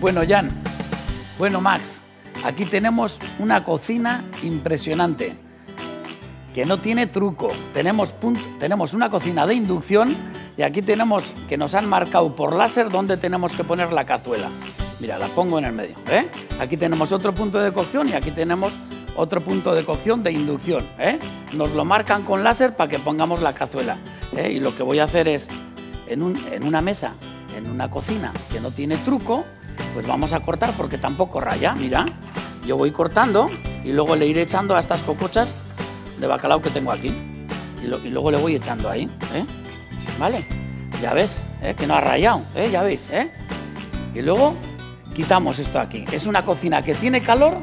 Bueno, Jan, bueno, Max, aquí tenemos una cocina impresionante que no tiene truco. Tenemos, tenemos una cocina de inducción y aquí tenemos que nos han marcado por láser dónde tenemos que poner la cazuela. Mira, la pongo en el medio. ¿eh? Aquí tenemos otro punto de cocción y aquí tenemos otro punto de cocción de inducción. ¿eh? Nos lo marcan con láser para que pongamos la cazuela. ¿eh? Y lo que voy a hacer es, en, en una mesa, en una cocina que no tiene truco, pues vamos a cortar porque tampoco raya. Mira, yo voy cortando y luego le iré echando a estas cocochas de bacalao que tengo aquí. Y, luego le voy echando ahí, ¿eh? ¿Vale? Ya ves, ¿eh? que no ha rayado, ¿eh? Ya veis, ¿eh? Y luego quitamos esto aquí. Es una cocina que tiene calor,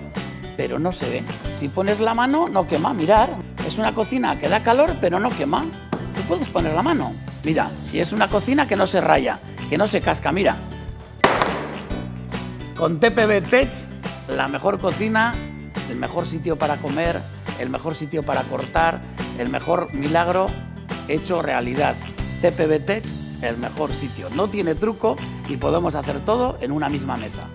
pero no se ve. Si pones la mano, no quema, mirar. Es una cocina que da calor, pero no quema. Tú puedes poner la mano. Mira, y es una cocina que no se raya, que no se casca, mira. Con TPB Tech, la mejor cocina, el mejor sitio para comer, el mejor sitio para cortar, el mejor milagro hecho realidad. TPB Tech, el mejor sitio. No tiene truco y podemos hacer todo en una misma mesa.